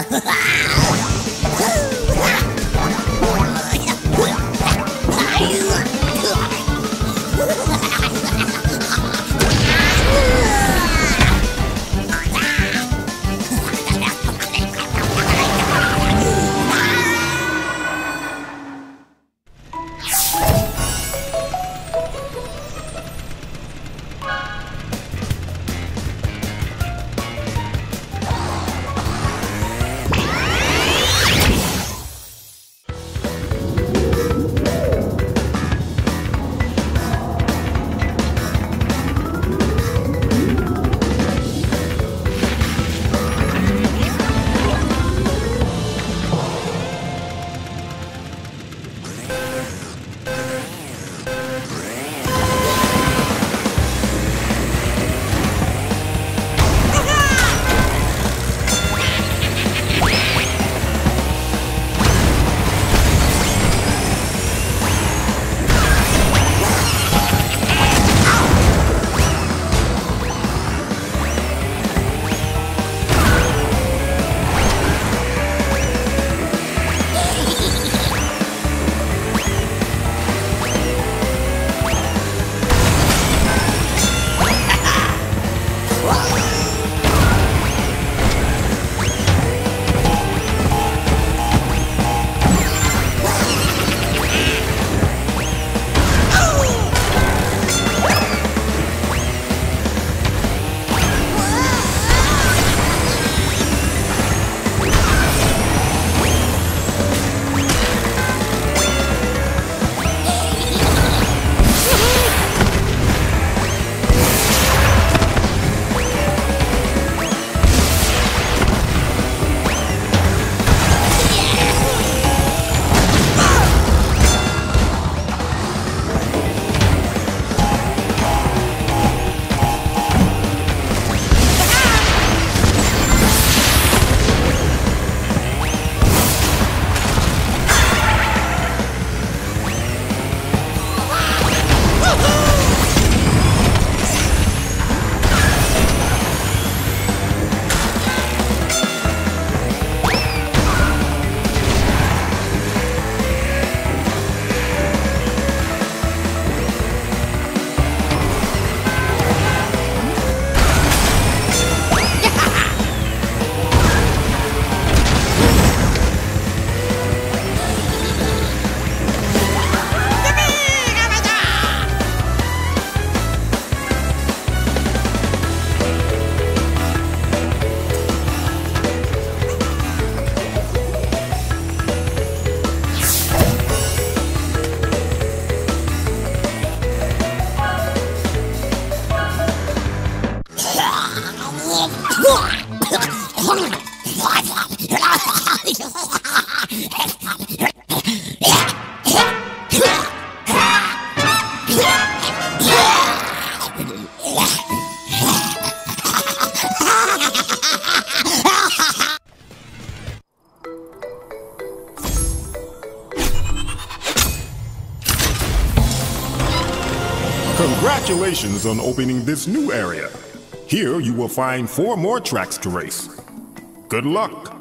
Ah! Congratulations on opening this new area. Here you will find four more tracks to race. Good luck!